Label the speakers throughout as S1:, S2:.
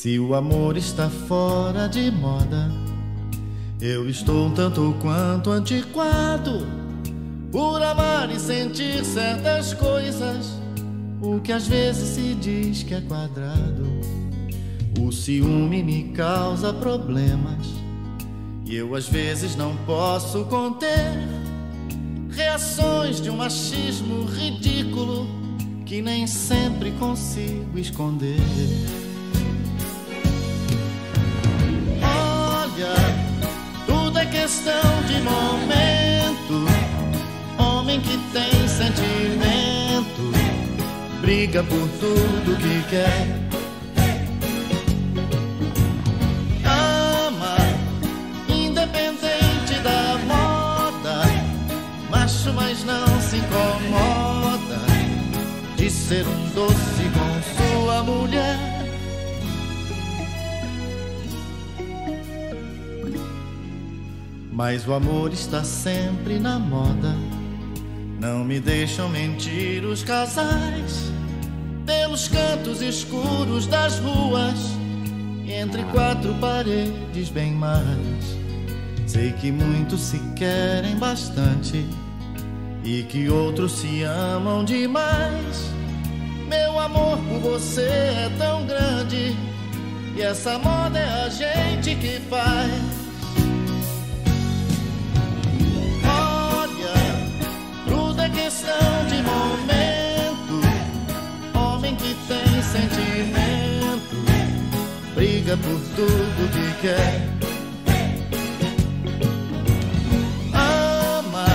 S1: Se o amor está fora de moda, eu estou tanto quanto antiquado por amar e sentir certas coisas. O que às vezes se diz que é quadrado. O ciúme me causa problemas e eu às vezes não posso conter reações de um machismo ridículo que nem sempre consigo esconder. Briga por tudo que quer. Ama, independente da moda, macho, mas não se incomoda de ser um doce com sua mulher. Mas o amor está sempre na moda. Não me deixam mentir os casais pelos cantos escuros das ruas, entre quatro paredes bem mais. Sei que muitos se querem bastante e que outros se amam demais. Meu amor por você é tão grande e essa moda é a gente que faz. Tem sentimento, briga por tudo que quer. Ama,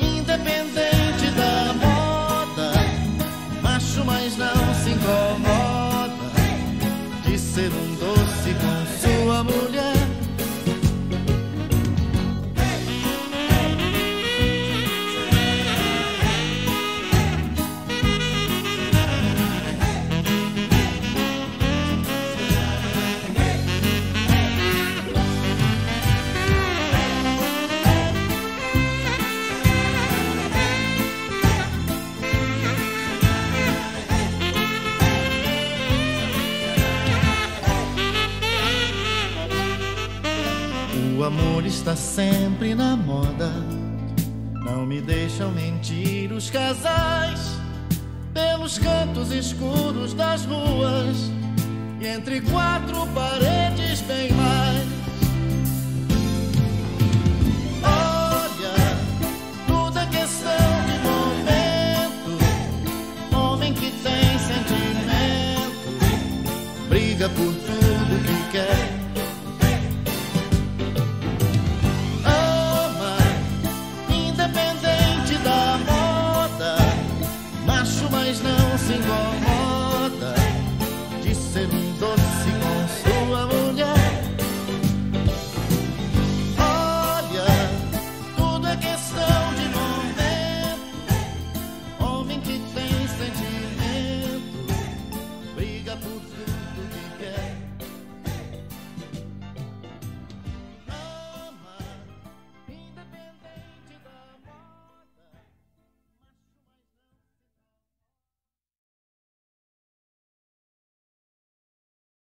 S1: independente da moda. Macho, mas não se incomoda de ser um O amor está sempre na moda. Não me deixam mentir os casais pelos cantos escuros das ruas e entre quatro paredes bem mais. Olha, tudo é questão de momento. Homem que tem sentimento briga por tudo